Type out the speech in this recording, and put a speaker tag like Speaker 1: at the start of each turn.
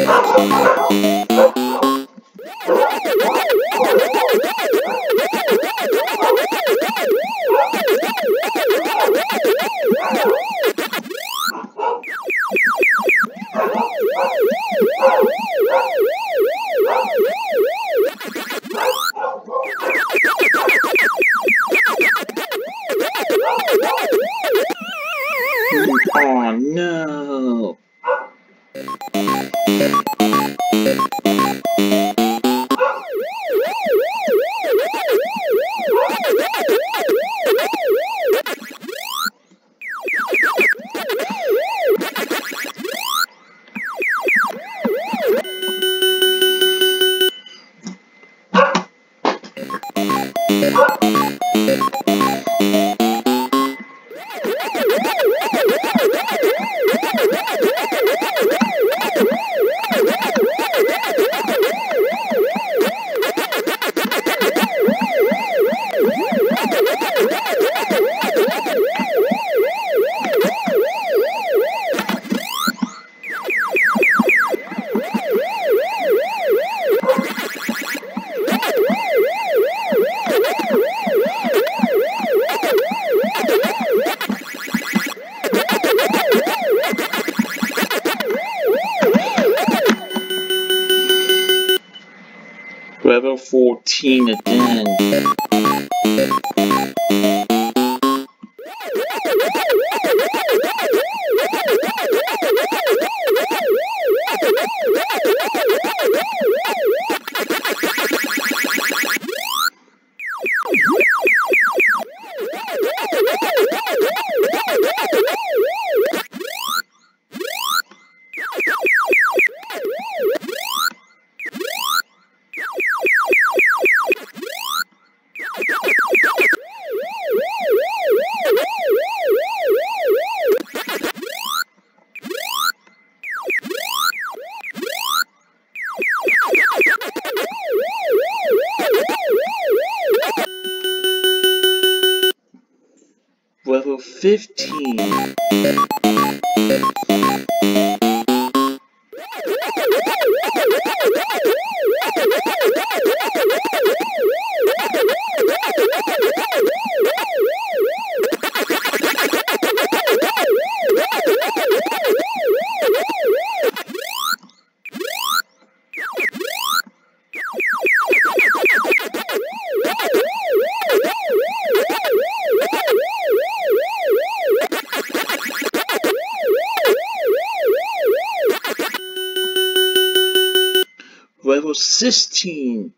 Speaker 1: Oh no! Thank you. 14 15. cysteine.